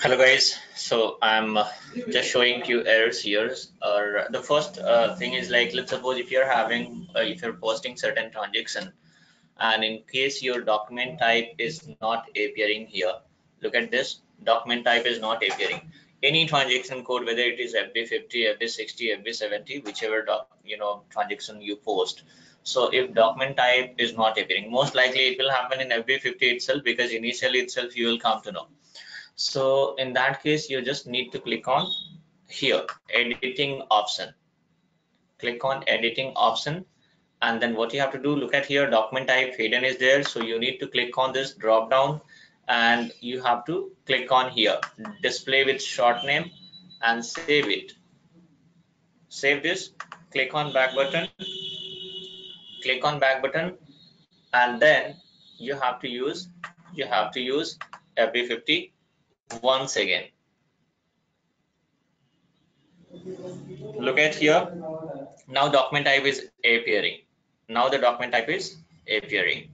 Hello guys, so I'm uh, just showing you errors here. Or the first uh, thing is like, let's suppose if you're having, uh, if you're posting certain transaction, and in case your document type is not appearing here, look at this, document type is not appearing. Any transaction code, whether it is FB50, FB60, FB70, whichever doc, you know transaction you post. So if document type is not appearing, most likely it will happen in FB50 itself because initially itself you will come to know so in that case, you just need to click on here, editing option. Click on editing option. And then what you have to do, look at here, document type hidden is there. So you need to click on this drop down and you have to click on here, display with short name and save it. Save this, click on back button, click on back button, and then you have to use, you have to use FB50 once again. Look at here. Now document type is appearing. Now the document type is appearing.